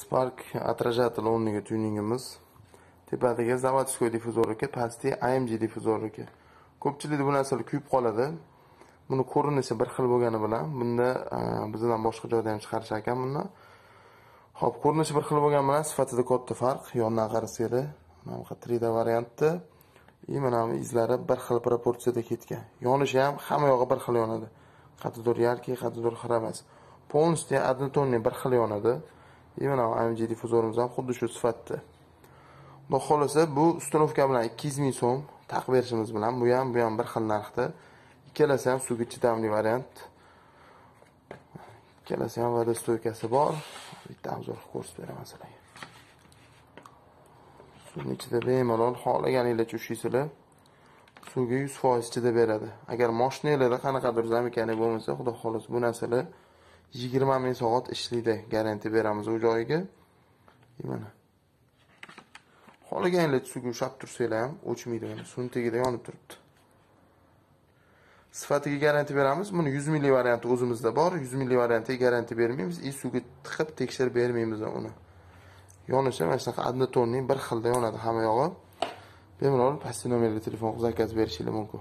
spark отражатель o'rniga tyuningimiz tepadagi заводской difuzorniki pastki amg difuzorniki ko'pchilikda bu narsalar kuyib qoladi. Buni ko'rinishi bir xil bo'lgani bilan bunda e, bizdan boshqa joyda ham chiqarishar ekan buni. Ho'p ko'rinishi bir xil bo'lgani bilan sifatida katta farq. Yondan qarasanglar bunaqa 3d variantda. И mana bu izlari bir xil proporsiyada ketgan. Yonishi ham hamma yog'i bir xil yonadi. Qayerdadir yarki qayerdadir xira emas полностью однотонный bir xil yonadi. И mana amg difuzorimiz ham xuddi shu sifatda. Xudo xohlasa bu uстановка bilan ikki yuz ming so'm taqib berishimiz bilan bu ham bu ham bir xil narxda. Ikkalasi ham suvga chidamli variant. Ikkalasi ham vodostoykasi bor. Bitta obzor qilib ko'rsatib beraman sizlarga. Suvni ichida bemalol xohlaganinglarcha ushlaysizlar suvga yuz foiz chida beradi. Agar moshinanglarda qanaqadir zamikani bo'lmasa xudo xohlasa bu narsalar yigirma ming soat ishlaydi garantiya beramiz u joyiga. Mana. Xohlaganinglarcha suvga ushlab tursanglar ham o'chmaydi mana suvni tagida yonib turibdi. Sifatiga garantiya beramiz. Buni yuz millik varianti o'zimizda bor. Yuz millik variantiga garantiya bermaymiz. И suvga tiqib tekshirib bermaymiz uni. Yonishi mana shunaqa однотонный bir xilda yonadi hamma yog'i. Bemalol pastki nomerga telefon qilib zakaz berishingiz mumkin.